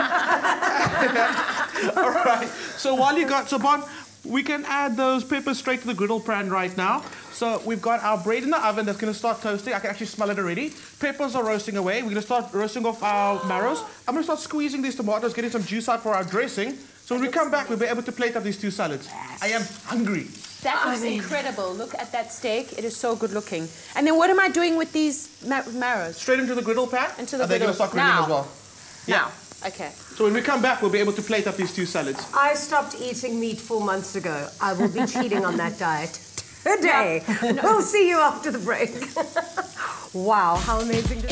All right. So while you got so Bon, we can add those peppers straight to the griddle pan right now. So we've got our bread in the oven that's going to start toasting. I can actually smell it already. Peppers are roasting away. We're going to start roasting off our marrows. I'm going to start squeezing these tomatoes, getting some juice out for our dressing. So when we come back, we'll be able to plate up these two salads. I am hungry. That looks incredible. Look at that steak. It is so good looking. And then what am I doing with these ma- marrows? Straight into the griddle pan. Into the and they're going to start grilling Now. as well. Now. Okay. So when we come back, we'll be able to plate up these two salads. I stopped eating meat four months ago. I will be cheating on that diet today. We'll see you after the break. wow, how amazing.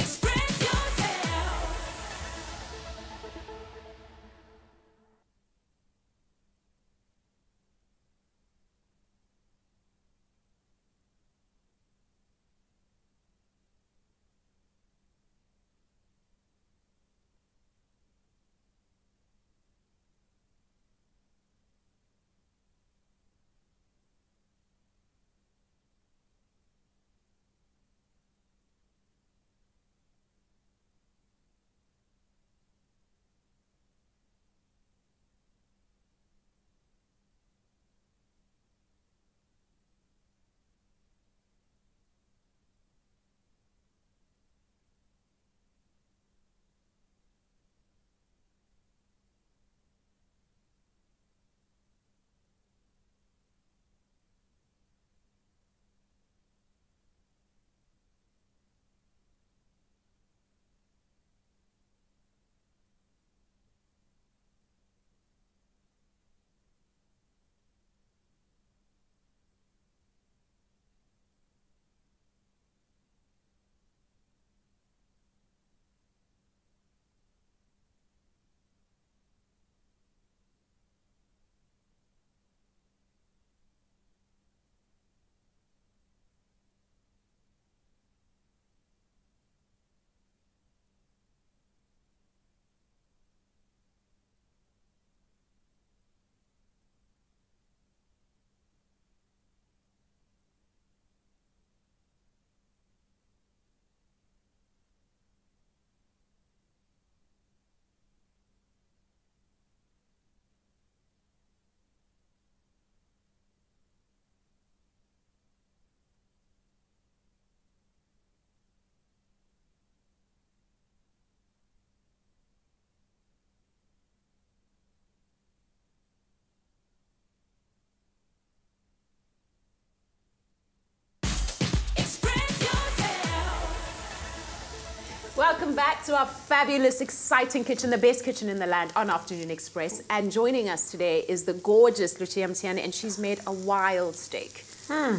Welcome back to our fabulous, exciting kitchen, the best kitchen in the land on Afternoon Express. And joining us today is the gorgeous Lucia Mthiyane, and she's made a wild steak. Hmm.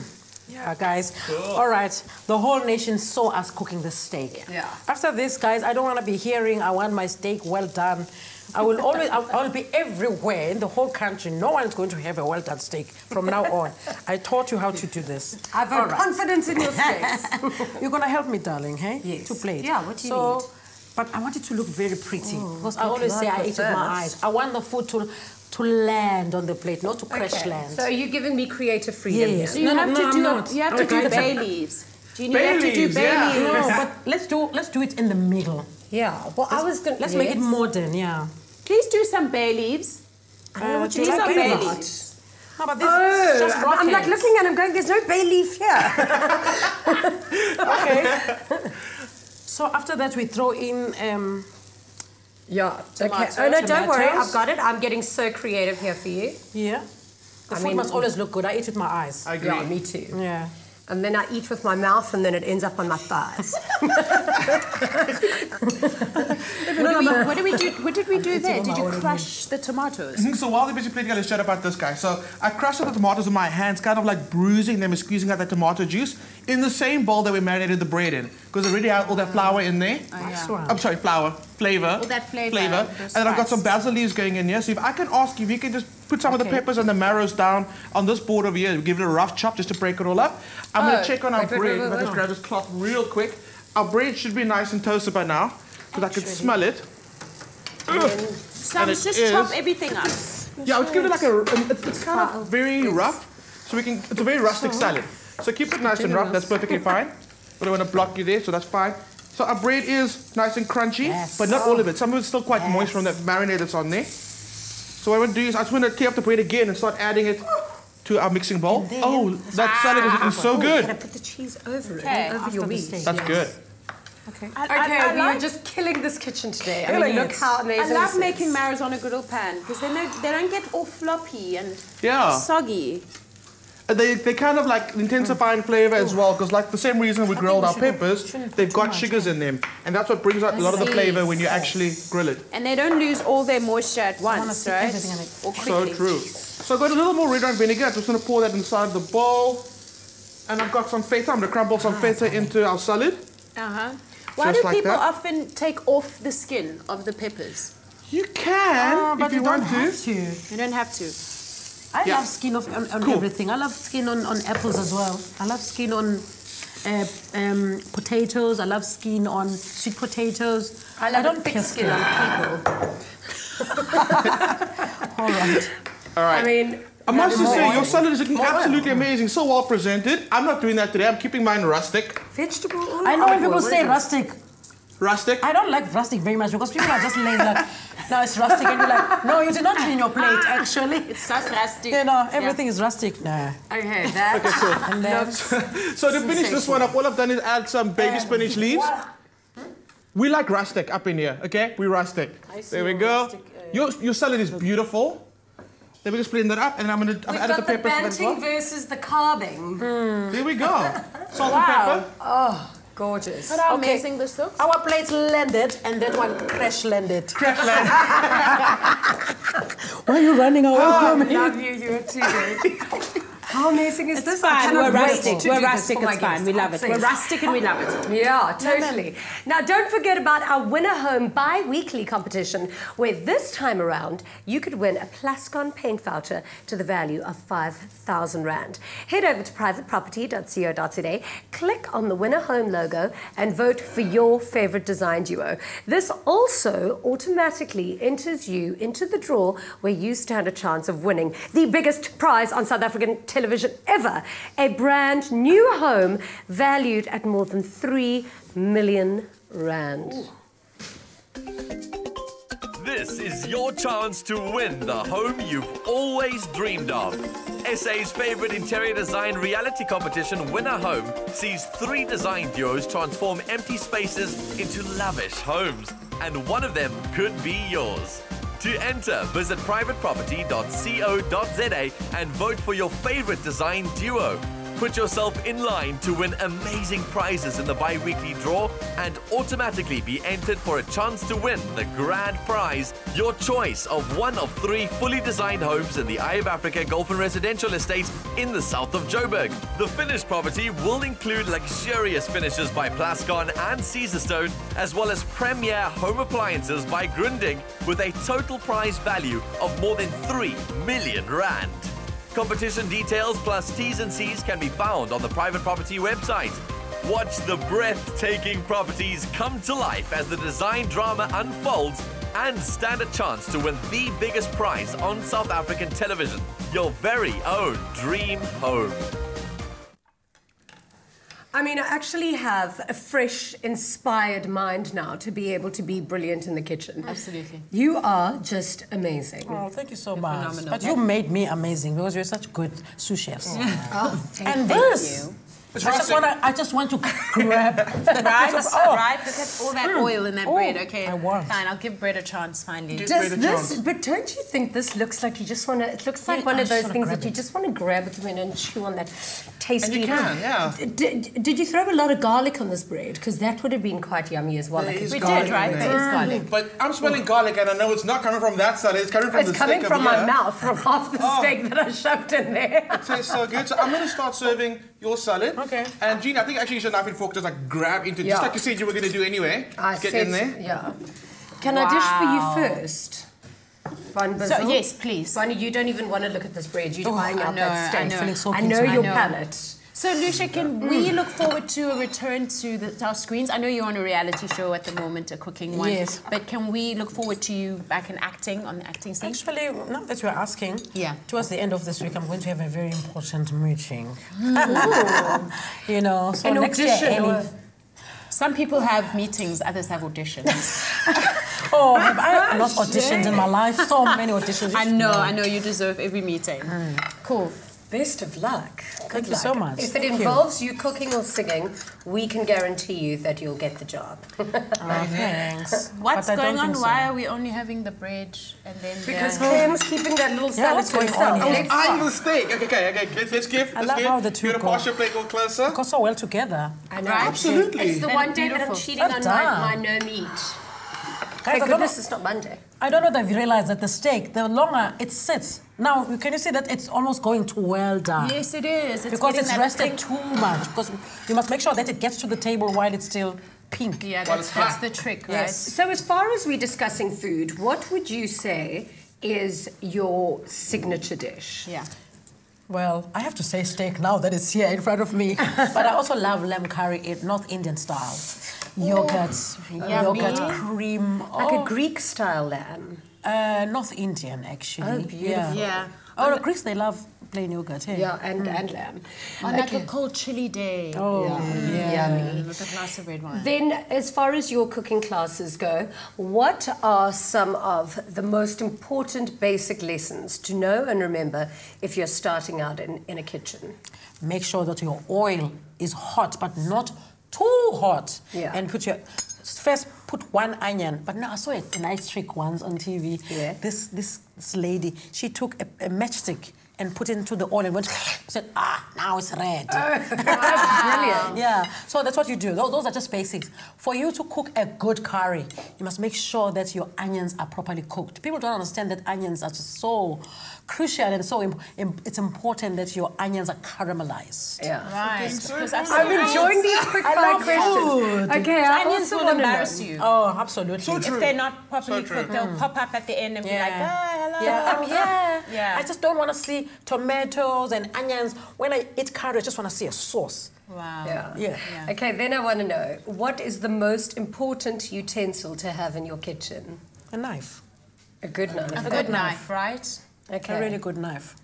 Yeah, guys. All right. The whole nation saw us cooking the steak. Yeah. After this, guys, I don't want to be hearing, I want my steak well done. I will always, I will be everywhere in the whole country. No one's going to have a well done steak from now on. I taught you how to do this. I've got right. confidence in your steaks. You're gonna help me, darling, hey? Yes. To plate. Yeah, what do you so, need? But I want it to look very pretty. Oh, because I always say I the eat with my eyes. I want the food to to land on the plate, not to crash Okay. land. So you're giving me creative freedom Yes. So you No, have no, to I'm do not. you have I'm to do trying bay leaves. Do you need Bay have to do leaves, bay yeah. leaves? no, but let's do let's do it in the middle. Yeah. Well, I was going to... Let's make it modern, yeah. Please do some bay leaves. I don't know what These you're are talking bay about. leaves. No, but this Oh, just I'm, I'm like looking and I'm going, there's no bay leaf here. Okay. so after that, we throw in. Um, yeah. Okay. Tomato, Oh, no, don't worry. I've got it. I'm getting so creative here for you. yeah. The I food mean- must always look good. I eat with my eyes. I agree. Yeah, me too. yeah. And then I eat with my mouth and then it ends up on my thighs. What do we, do? What did we do there? Did you crush the tomatoes? Mhm, So while they're busy plating, let's chat about this guy. So I crushed up the tomatoes in my hands, kind of like bruising them and squeezing out that tomato juice in the same bowl that we marinated the bread in, because I already had all that flour in there. Nice one. I'm sorry, flour, flavor. All that flavor, Flavor. the And I've got some basil leaves going in here. So if I can ask you, if you can just put some of the peppers and the marrows down on this board over here, give it a rough chop just to break it all up. I'm Oh, gonna check on our wait, wait, bread. wait, If I wait, just wait. grab this cloth real quick. Our bread should be nice and toasted by now, because I can smell it. Some, And it just is- chop everything up. Yeah, let's give it like a. It's, it's kind of very rough, so we can. It's a very rustic salad. So keep it nice and rough. That's perfectly fine. We don't want to block you there, so that's fine. So our bread is nice and crunchy, Yes. but not all of it. Some of it's still quite moist from that marinade that's on there. So what I want to do is I just want to tear up the bread again and start adding it to our mixing bowl. Oh, that salad is ah. looking so Can I good. put the cheese over it? Okay, over after your meat? steak. That's Yes. good. Okay. I, Okay, I, I we are just killing this kitchen today. I mean, look it. how I amazing love this making is. marrows on a griddle pan because they don't, they don't get all floppy and Yeah. soggy. And They, they kind of like intensify in flavor as well, because like the same reason we grilled we our peppers, they've got much, sugars in them, and that's what brings out a lot of the flavor when you actually grill it. And they don't lose all their moisture at once, right? everything in it. Or So true. So I've got a little more red wine vinegar. I'm just going to pour that inside the bowl. And I've got some feta. I'm going to crumble some feta into our salad. Uh-huh. Why Just do like people that. often take off the skin of the peppers? You can Ah, but if you, you don't want to. have to. You don't have to. I Yeah. love skin of, on, on Cool. everything. I love skin on, on apples as well. I love skin on uh, um, potatoes. I love skin on sweet potatoes. I love don't a thick care skin on people. All right. All right. I mean, I must just say, your salad is looking more- absolutely amazing. So well presented. I'm not doing that today. I'm keeping mine rustic. vegetable oil. I know when people What say rustic, Rustic. I don't like rustic very much because people are just laying like, no, it's rustic. And you're like, no, you did not clean your plate, actually. It's just rustic. You know, everything is rustic. No. Okay, that And then, So to finish this one up, all I've done is add some baby spinach leaves. We like rustic up in here, okay? We rustic. see There we go. rustic, uh, Your, your salad is beautiful. Then we just blend that up, and I'm gonna. I've We've added got the the peppers to that as banting well. versus the carving. Hmm. There we go. Salt Wow. and pepper. Oh, gorgeous. But how Okay. amazing this looks. our plates landed and that one crash landed. Crackland. Why are you running away I from me? love you, you're too good. How amazing is It's this? Fine. We're rustic. We're rustic. It's fine. We love oh, it. We're rustic and we love it. Yeah, totally. Now, don't forget about our Winner Home bi weekly competition, where this time around you could win a Plascon paint voucher to the value of 5,000 Rand. Head over to privateproperty.co.za, click on the Winner Home logo, and vote for your favorite design duo. This also automatically enters you into the draw where you stand a chance of winning the biggest prize on South African television ever a brand new home valued at more than 3 million rand. This is your chance to win the home you've always dreamed of. SA's favorite interior design reality competition, Winner Home, sees three design duos transform empty spaces into lavish homes, and one of them could be yours. To enter, visit privateproperty.co.za and vote for your favorite design duo. Put yourself in line to win amazing prizes in the bi weekly draw and automatically be entered for a chance to win the grand prize your choice of one of three fully designed homes in the Eye of Africa Golf and Residential Estate in the south of Joburg. The finished property will include luxurious finishes by Plascon and Caesarstone, as well as premier home appliances by Grundig, with a total prize value of more than 3 million rand. Competition details plus T's and C's can be found on the private property website. Watch the breathtaking properties come to life as the design drama unfolds and stand a chance to win the biggest prize on South African television your very own dream home. I mean, I actually have a fresh, inspired mind now to be able to be brilliant in the kitchen. Absolutely. You are just amazing. Oh, thank you so much. phenomenal. But you made me amazing because you're such good sous chefs. Oh, thank And you. this, I just want to, I just want to grab. Right, Oh. right. Look at all that hmm. oil in that Oh, bread. Okay, I want. fine. I'll give bread a chance finally. Give Does bread a this, chance. but don't you think this looks like you just want to, it looks like Yeah, one I of those things grab that you just want to grab it in and chew on that tasty. And you can, yeah. Did, did you throw a lot of garlic on this bread? Because that would have been quite yummy as well. There Like is We garlic did, right? in There there. is garlic. Mm. But I'm smelling garlic, and I know it's not coming from that side. It's coming from the steak It's the coming stick from my here. mouth from half the Oh. steak that I shoved in there. It tastes so good. So I'm going to start serving your salad. Okay. And Jean, I think actually use a knife and fork just like grab into, Yeah. just like you said you were going to do anyway. I Get said- in there. Yeah. Can I dish for you first? One So yes, please. Bonnie, you don't even want to look at this bread. You're oh, buying I out know, that steak. I know. I know your palate. So, Lucia, can we mm. look forward to a return to the, our screens? I know you're on a reality show at the moment, a cooking one. Yes. But can we look forward to you back in acting on the acting scene? Actually, now that you're asking, Yeah. towards the end of this week, I'm going to have a very important meeting. Mm. you know, so An next year, audition Ellie- or- Some people have meetings, others have auditions. Oh, have I not auditioned in my life? So many auditions. I know, I know you deserve every meeting. Mm. Cool. Best of luck. Good Thank you luck. so much. If it Thank you. involves you. cooking or singing, we can guarantee you that you'll get the job. Oh, thanks. What's But going on? so. Why are we only having the bread and then because the... Clem's keeping that little Yeah, salad what's to going himself. on here? Let's I'm the steak. Okay, okay, okay. Let's, let's give. I let's love give. how the two You want to go. pass your plate go closer? Go so well together. I know. Right? Absolutely. It's the They're one day that I'm beautiful. cheating on my, my no meat. Guys, Thank I don't, know, goodness it's not Monday. I don't know if you realize that the steak, the longer it sits, now can you see that it's almost going to well done? Yes, it is. It's because it's that rested pink- too much. Because you must make sure that it gets to the table while it's still pink. Yeah, that's, that's the trick, right? Yes. So, as far as we're discussing food, what would you say is your signature dish? Yeah. Well, I have to say steak now that it's here in front of me. but I also love lamb curry, in North Indian style. Yogurt, yogurt, Yummy. cream. Like oh, a Greek style lamb. Uh, North Indian, actually. Oh, beautiful. Yeah. Yeah. Oh, the Greeks, they love plain yogurt, hey? Yeah, and, hmm. oh, and lamb. On like a cold chilly day. Oh, yeah. Mm, yummy. With a glass of red wine. Then, as far as your cooking classes go, what are some of the most important basic lessons to know and remember if you're starting out in, in a kitchen? Make sure that your oil is hot, but not too hot. Yeah. And put your first put one onion. But no, I saw a nice trick once on TV. Yeah. This this, this lady, she took a, a matchstick and put it into the oil and went said, ah, now it's red. Brilliant. Yeah, so that's what you do. Those, those are just basics. For you to cook a good curry, you must make sure that your onions are properly cooked. People don't understand that onions are just so crucial and so im- im- it's important that your onions are caramelized. Yeah. Right. Because I've I'm enjoying these quick I fire love questions. food. Okay, I Onions also will embarrass know. you. Oh, absolutely. So true. If they're not properly So cooked, they'll pop up at the end and be like, ah, hello. Yeah, I'm here. Yeah. I just don't want to see tomatoes and onions. When I eat curry, I just want to see a sauce. Wow. Yeah. Yeah. Okay, then I want to know what is the most important utensil to have in your kitchen? A knife. A good knife. A good knife, right? Okay. A really good knife.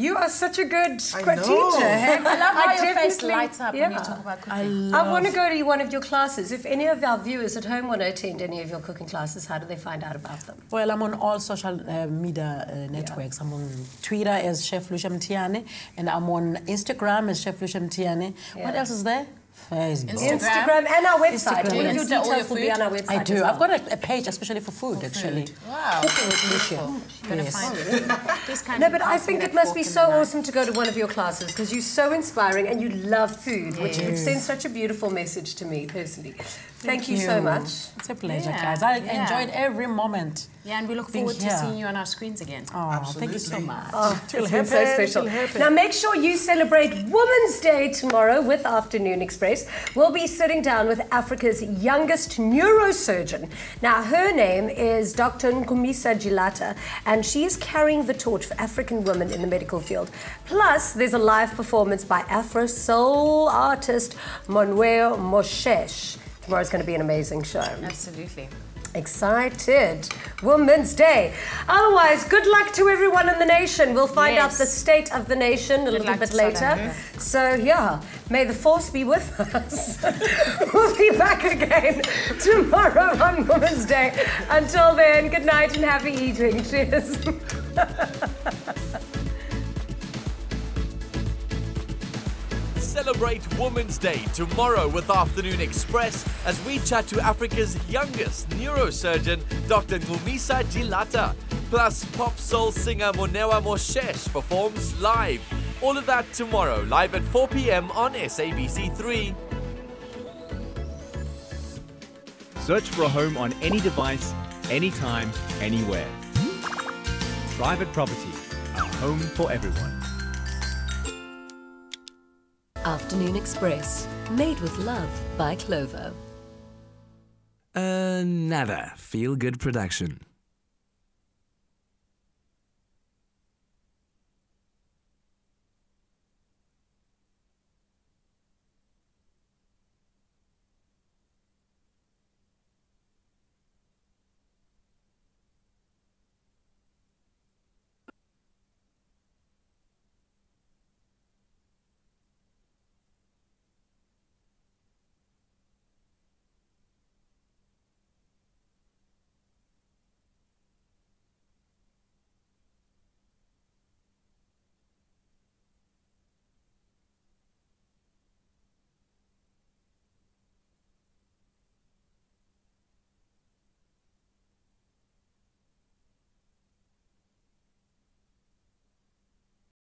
You are such a good I know. teacher. Hey? I love how your face lights up when you talk about cooking. I I want to go to one of your classes. If any of our viewers at home want to attend any of your cooking classes, how do they find out about them? Well, I'm on all social uh, media uh, networks. I'm on Twitter as Chef Lucia Mthiyane, and I'm on Instagram as Chef Lucia Mthiyane. What else is there? Facebook. Instagram and our website. Instagram. All of your Insta, all your details will be on our website. I do. Well. I've got a, a page especially for food, actually. Wow. Cooking with Lucia. Gonna Yes. find it. Please No, but I think it must be so awesome to go to one of your classes because you're so inspiring and you love food, which, which sends such a beautiful message to me personally. Thank, you, so much. It's a pleasure, Yeah, guys. I yeah. enjoyed every moment. Yeah, and we look forward to seeing you on our screens again. Oh, thank you so much. Oh, It'll it's been so special. Now, make sure you celebrate Women's Day tomorrow with Afternoon Express. We'll be sitting down with Africa's youngest neurosurgeon. Now, her name is Dr. Ncumisa Jilata, and she is carrying the torch for African women in the medical field. Plus, there's a live performance by Afro soul artist Moneoa Moshesh. Tomorrow's going to be an amazing show. Absolutely. Excited. Women's Day. Otherwise, good luck to everyone in the nation. We'll find out the state of the nation a little bit later. So, yeah, may the force be with us. we'll be back again tomorrow on Women's Day. Until then, good night and happy eating. Cheers. Celebrate Women's Day tomorrow with Afternoon Express as we chat to Africa's youngest neurosurgeon, Dr. Ncumisa Jilata. Plus, pop soul singer Moneoa Moshesh performs live. All of that tomorrow, live at 4 p.m. on SABC3. Search for a home on any device, anytime, anywhere. Private property, a home for everyone. Afternoon Express, made with love by Clover. Another feel good production.